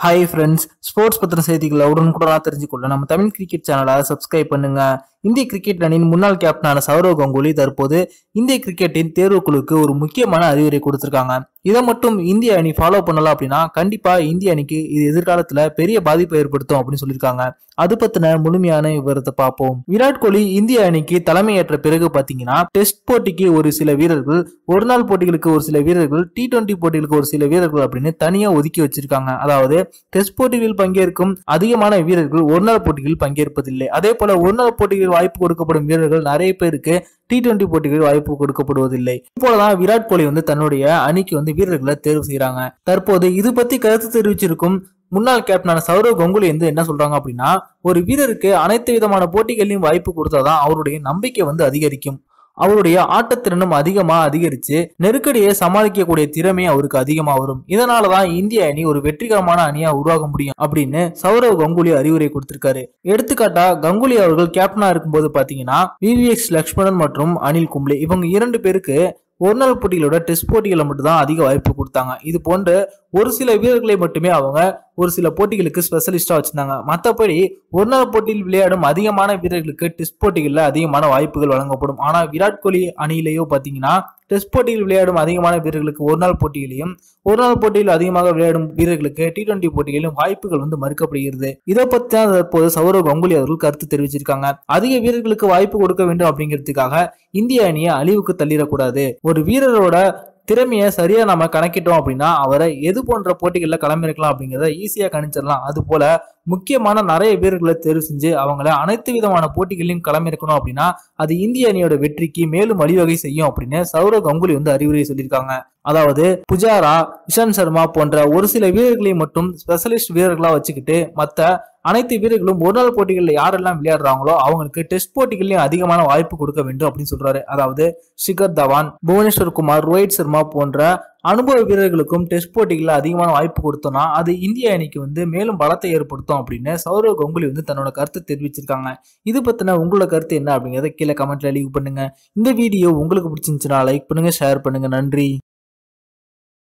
Hi friends sports பத்திர செய்திகளை உடனுக்குடனாக தெரிஞ்சுக்கொள்ள நம்ம தமிழ் கிரிக்கெட் சேனலை சப்ஸ்கிரைப் பண்ணுங்கள் இந்திய கிரிக்கெட் அணியின் முன்னாள் கேப்டனான சௌரவ் கங்குலி தற்போது இந்திய கிரிக்கெட்டின் தேர்வுக்குழுக்கு ஒரு முக்கியமான அறிவுரை கொடுத்திருக்காங்க. இதை மட்டும் இந்திய அணி ஃபாலோ பண்ணலாம் அப்படின்னா கண்டிப்பா இந்திய அணிக்கு இது எதிர்காலத்துல பெரிய பாதிப்பை ஏற்படுத்தும் அப்படின்னு சொல்லியிருக்காங்க. அது பத்தின முழுமையான விவரத்தை பார்ப்போம். விராட் கோலி இந்திய அணிக்கு தலைமையேற்ற பிறகு பாத்தீங்கன்னா டெஸ்ட் போட்டிக்கு ஒரு சில வீரர்கள் ஒரு நாள் போட்டிகளுக்கு ஒரு சில வீரர்கள் டி டுவெண்டி போட்டிகளுக்கு ஒரு சில வீரர்கள் அப்படின்னு தனியா ஒதுக்கி வச்சிருக்காங்க. அதாவது டெஸ்ட் போட்டிகளில் பங்கேற்கும் அதிகமான வீரர்கள் ஒரு நாள் போட்டிகளில் பங்கேற்பதில்லை. அதே போல ஒரு நாள் போட்டிகளில் வாய்ப்பு கொடுக்கப்படும் வீரர்கள் நிறைய பேருக்கு டி டுவெண்டி போட்டிகளில் வாய்ப்பு கொடுக்கப்படுவதில்லை. இப்போதான் விராட் கோலி வந்து தன்னுடைய அணிக்கு வந்து வீரர்களை தேர்வு செய்யறாங்க தற்போது இது பத்தி கருத்து தெரிவிச்சிருக்கும் முன்னாள் கேப்டனான சௌரவ் கங்குலி வந்து என்ன சொல்றாங்க அப்படின்னா ஒரு வீரருக்கு அனைத்து விதமான போட்டிகளையும் வாய்ப்பு கொடுத்தாதான் அவருடைய நம்பிக்கை வந்து அதிகரிக்கும். அவருடைய ஆட்டத்திறனும் அதிகமா அதிகரிச்சு நெருக்கடியை சமாளிக்கக்கூடிய திறமை அவருக்கு அதிகமா வரும். இதனாலதான் இந்திய அணி ஒரு வெற்றிகரமான அணியா உருவாக முடியும் அப்படின்னு சௌரவ் கங்குலி அறிவுரை கொடுத்திருக்காரு. எடுத்துக்காட்டா கங்குலி அவர்கள் கேப்டனா இருக்கும்போது பாத்தீங்கன்னா விவிஎக்ஸ் லக்ஷ்மணன் மற்றும் அனில் கும்ளே இவங்க இரண்டு பேருக்கு ஒரு நாள் போட்டிகளோட டெஸ்ட் போட்டிகளை மட்டும்தான் அதிக வாய்ப்பு கொடுத்தாங்க. இது போன்று ஒரு சில வீரர்களை மட்டுமே அவங்க ஒரு சில போட்டிகளுக்கு ஸ்பெஷலிஸ்டாக வச்சிருந்தாங்க. மற்றபடி ஒரு நாள் போட்டியில் விளையாடும் அதிகமான வீரர்களுக்கு டெஸ்ட் போட்டிகளில் அதிகமான வாய்ப்புகள் வழங்கப்படும். ஆனால் விராட் கோலி அணியிலேயோ பார்த்தீங்கன்னா டெஸ்ட் போட்டியில் விளையாடும் அதிகமான வீரர்களுக்கு ஒரு நாள் போட்டியிலையும் ஒரு நாள் போட்டியில் அதிகமாக விளையாடும் வீரர்களுக்கு டி டுவெண்டி போட்டிகளிலும் வாய்ப்புகள் வந்து மறுக்கப்படுகிறது. இதை பத்தி தான் தற்போது சௌரவ் கங்குலி அவர்கள் கருத்து தெரிவிச்சிருக்காங்க. அதிக வீரர்களுக்கு வாய்ப்பு கொடுக்க வேண்டும் அப்படிங்கிறதுக்காக இந்திய அணியை அழிவுக்கு தள்ளிடக்கூடாது. ஒரு வீரரோட திறமையை சரியாக நம்ம கணக்கிட்டோம் அப்படின்னா அவரை எது போன்ற போட்டிகளில் களமிறக்கலாம் அப்படிங்கிறத ஈஸியாக கணிச்சிடலாம். அது போல் முக்கியமான நிறைய வீரர்களை தேர்வு செஞ்சு அவங்கள அனைத்து விதமான போட்டிகளையும் களமிறக்கணும் அப்படின்னா அது இந்திய அணியோட வெற்றிக்கு மேலும் வழிவகை செய்யும் அப்படின்னு சௌரவ் கங்குலி வந்து அறிவுரை சொல்லியிருக்காங்க. அதாவது புஜாரா இஷாந்த் சர்மா போன்ற ஒரு சில வீரர்களை மட்டும் ஸ்பெஷலிஸ்ட் வீரர்களாக வச்சுக்கிட்டு மற்ற அனைத்து வீரர்களும் ஒரு நாள் போட்டிகளில் யாரெல்லாம் விளையாடுறாங்களோ அவங்களுக்கு டெஸ்ட் போட்டிகளையும் அதிகமான வாய்ப்பு கொடுக்க வேண்டும் அப்படின்னு சொல்றாரு. அதாவது ஷிகர் தவான் புவனேஸ்வர் குமார் ரோஹித் சர்மா போன்ற அனுபவ வீரர்களுக்கும் டெஸ்ட் போட்டிகளில் அதிகமான வாய்ப்பு கொடுத்தோம்னா அது இந்திய அணிக்கு வந்து மேலும் பலத்தை ஏற்படுத்தும் அப்படின்னு சௌரவ் கங்குலி வந்து தன்னோட கருத்தை தெரிவிச்சிருக்காங்க. இது பற்றின உங்களோட கருத்து என்ன அப்படிங்கிறத கீழே கமெண்ட்ல லீவ் பண்ணுங்க. இந்த வீடியோ உங்களுக்கு பிடிச்சிருந்துச்சுன்னா லைக் பண்ணுங்க ஷேர் பண்ணுங்க. நன்றி.